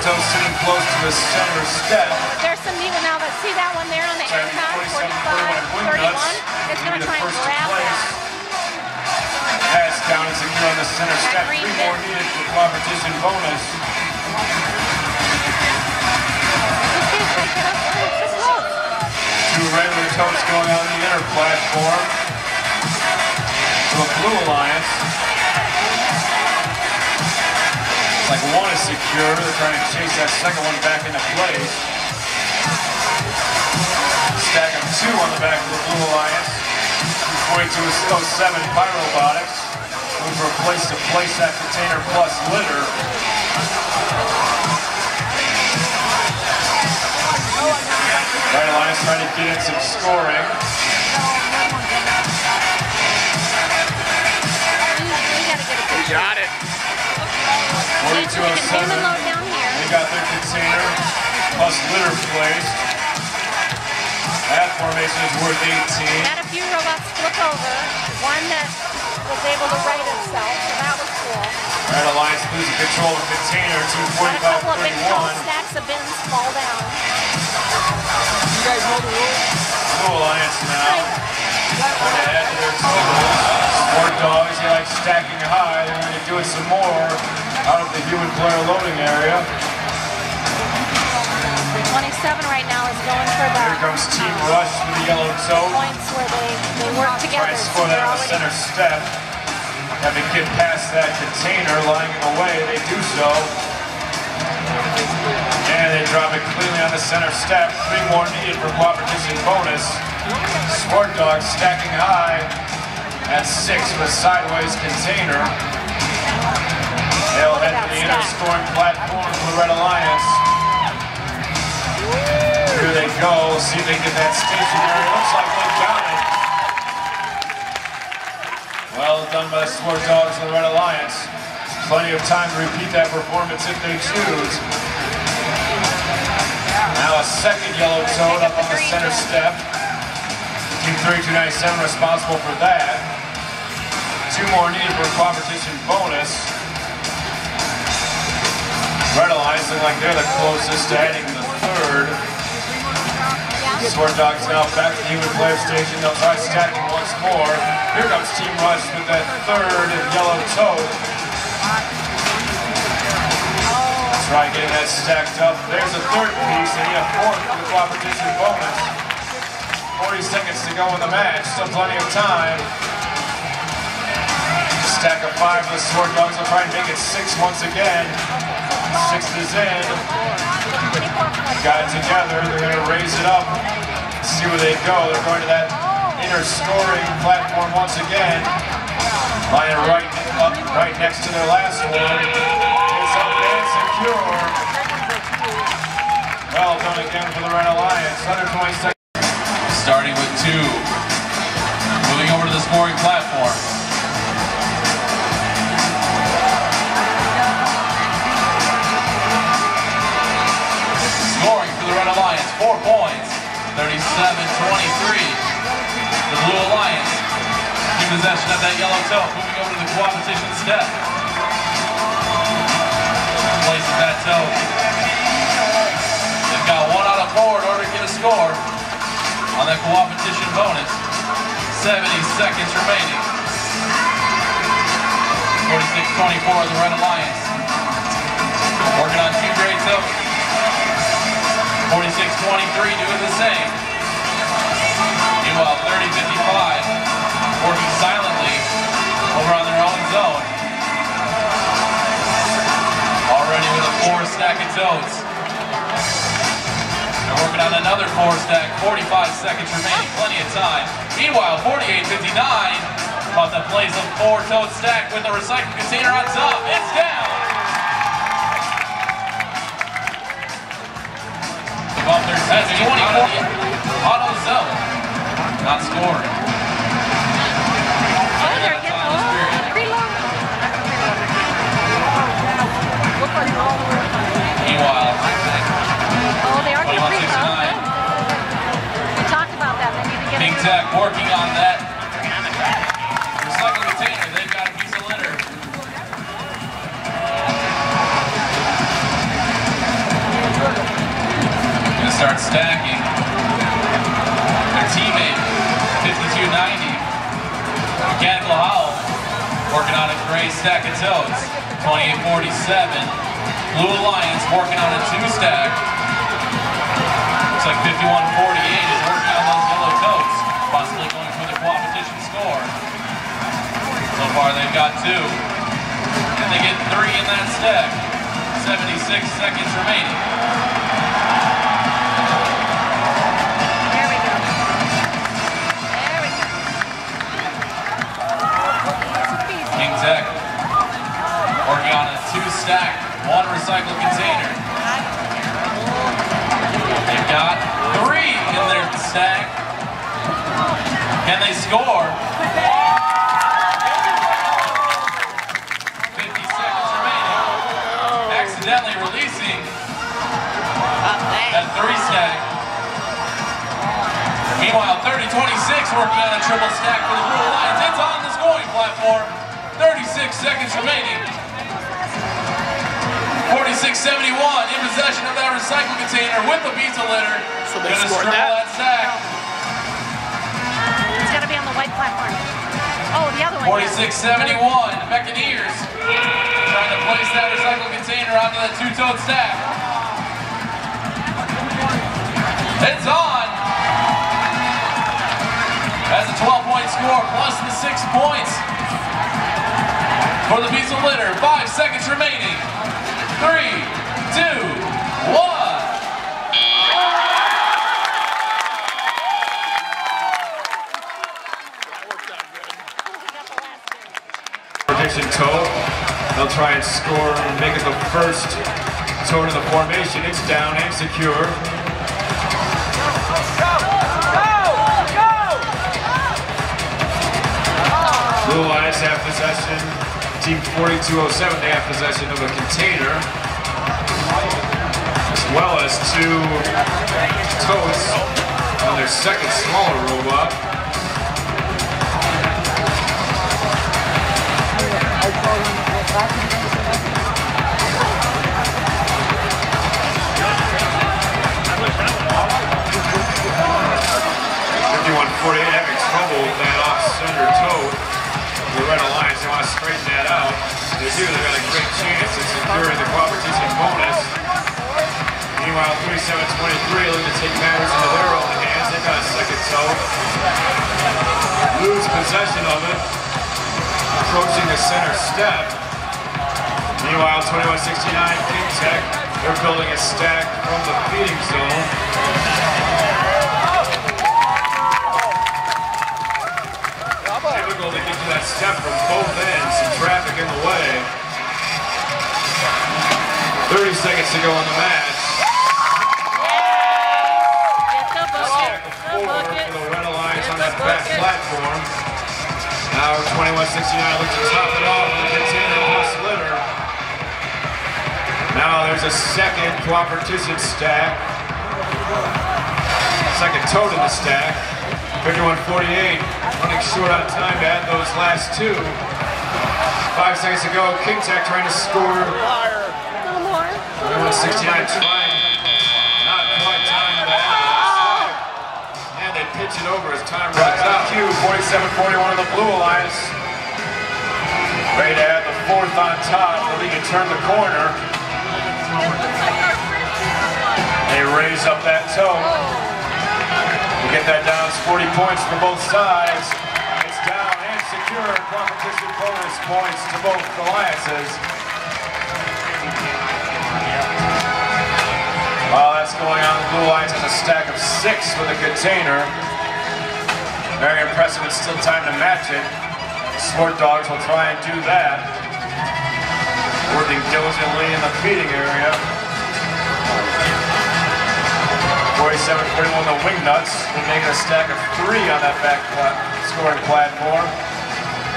toe sitting close to the center step. There's some new now. Let's see that one there on the Icon, 47, 45, 31. It's going to try and grab that. Pass down and secure on the center That step. Three more bit. needed for competition bonus. Okay, take it up. It's so close. Two regular totes going on the inner platform. The Blue Alliance. Like one is secure. They're trying to chase that second one back into place. Stack of two on the back of the Blue Alliance. 2207 Pyrobotics. For a place to place that container plus litter. Right Alliance trying to get in some scoring. Plus litter placed. That formation is worth 18. Had a few robots flip over. One that was able to right itself, so that was cool. Red Alliance losing control of container Had a couple of big tall stacks of bins fall down. You guys know the rules? Blue Alliance now. Going to add to their totals. Sport dogs, they like stacking high. They're going to do it some more out of the human player loading area. 27 right now is going for the Here comes Team um, Rush with the yellow zone. points where they, they work Try together. and So score that on the center step. Have to get past that container lying in the way. They do so. And they drop it cleanly on the center step. Three more needed for competition bonus. Sport Dog stacking high at six with sideways container. They'll head to the inner scoring platform for the Red Alliance. Here they go. See if they get that stationary. Looks like they got it. Well done by the Sport Dogs of the Red Alliance. Plenty of time to repeat that performance if they choose. Now a second yellow tote up on the center step. Team 3297 responsible for that. Two more needed for a competition bonus. Red Alliance look like they're the closest to adding the third. Sport Dogs now back to the human player station. They'll try stacking once more. Here comes Team Rush with that third yellow tote. Try getting that stacked up. There's a third piece, and have fourth the competition bonus. 40 seconds to go in the match. Still plenty of time. Stack of five for the Sport Dogs. They'll try and make it six once again. Six is in. Got it together. They're going to raise it up. See where they go. They're going to that inner scoring platform once again. Lying right up, right next to their last one. It's up and secure. Well done again for the Red Alliance. 120 seconds. starting with two. Moving over to the scoring platform. 37-23. The Blue Alliance in possession of that yellow tote, moving over to the competition step. Places that tote. They've got one out of four in order to get a score on that competition bonus. 70 seconds remaining. 46-24 the Red Alliance. Working on two great totes. 46-23 doing the same. Meanwhile, 30-55 working silently over on their own zone. Already with a four stack of totes. They're working on another four stack, 45 seconds remaining, plenty of time. Meanwhile, 48-59 caught the place of four tote stack with a recycled container on top. It's down! Above their that's 24 auto zone. Not scoring. They're getting preload. Meanwhile, Oh, they are getting 21-69. We talked about that. They need to get Big Tech working on that working on a gray stack of totes. 2847. Blue Alliance working on a two stack. Looks like 5148 is working on those yellow totes. Possibly going for the competition score. So far they've got two. And they get three in that stack. 76 seconds remaining. Tech working on a two stack, one recycled container. They've got three in their stack. Can they score? 50 seconds remaining. Accidentally releasing that three stack. Meanwhile, 30-26 working on a triple stack for the Blue Alliance. It's on the scoring platform. 36 seconds remaining. 46-71 in possession of that recycle container with the pizza litter. So they Gonna scored that? that stack. It's got to be on the white platform. Oh, the other one. yeah. 46-71. Buccaneers trying to place that recycle container onto that two-tote stack. It's on. That's a 12-point score plus the six points for the piece of litter. Five seconds remaining. Three, two, one. Prediction toe. They'll try and score and make it the first tote to the formation. It's down and secure. Blue Lions have possession. Team 4207, they have possession of a container. As well as two totes on their second smaller robot. Fifty-one forty-eight They do, They've got a great chance at securing the competition bonus. Meanwhile, 37-23 looking to take matters into their own hands. They've got a second tote. Lose possession of it. Approaching the center step. Meanwhile, 21-69 KING TeC, they're building a stack from the feeding zone. Step from both ends, in the way. 30 seconds to go on the match. Get the bucket. Stack of The four bucket. for the Red Alliance on Get that the back bucket. platform. Now 21-69 looks to top it off with a container plus litter. Now there's a second competition stack. Second tote in the stack. 51-48, running short on time to add those last two. Five seconds to go, KING TeC trying to score. A more. 21-69 trying, not quite time to add. And they pitch it over as time runs out. Q, 47-41 of the Blue Alliance. Ready to add the fourth on top, but they can turn the corner. They raise up that tote. We get that down, it's 40 points for both sides. Secure, competition bonus points to both alliances. While that's going on, Blue Alliance has a stack of six with a container. Very impressive, it's still time to match it. Sport Dogs will try and do that. Working diligently in the feeding area. 47-41 the Wingnuts. They're making a stack of three on that back scoring platform.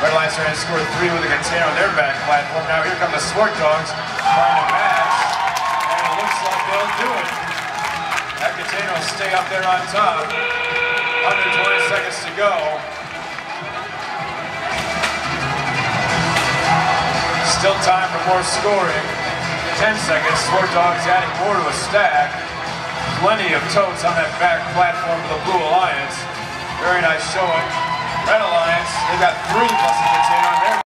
Red Alliance trying to score three with a container on their back platform. Now here come the Sport Dogs trying to match. And it looks like they'll do it. That container will stay up there on top. 120 seconds to go. Still time for more scoring. 10 seconds. Sport Dogs adding more to a stack. Plenty of totes on that back platform of the Blue Alliance. Very nice showing. Red Alliance They got three buses a container on. Their